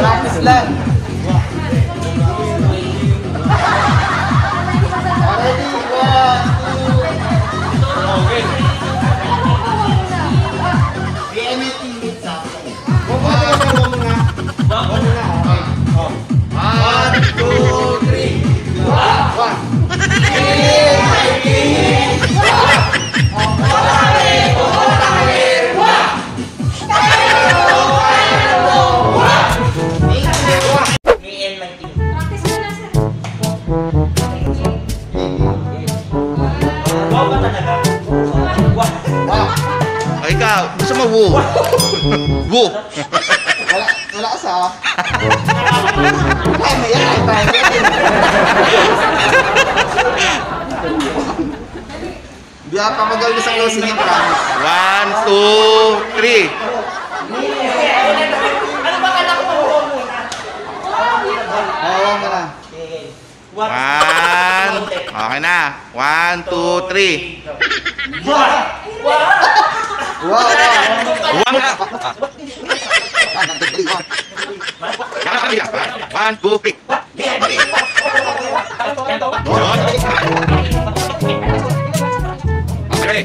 Gratis lang. Mo, wo. Wo. Wala, wala ka sa... Ay, may yan, ay, Biya pa magal sa closing in promise. One, two, three. Oo, mo na. One. Okay na. One, two, three. Wow, wow. One na. Yan ang kabila. One, two, three. Okay.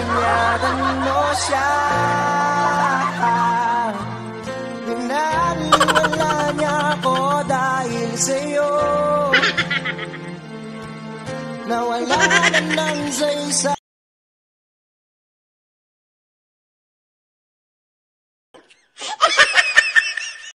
Inyadan mo siya Pinaniwala niya ako dahil sa'yo na ng sa isa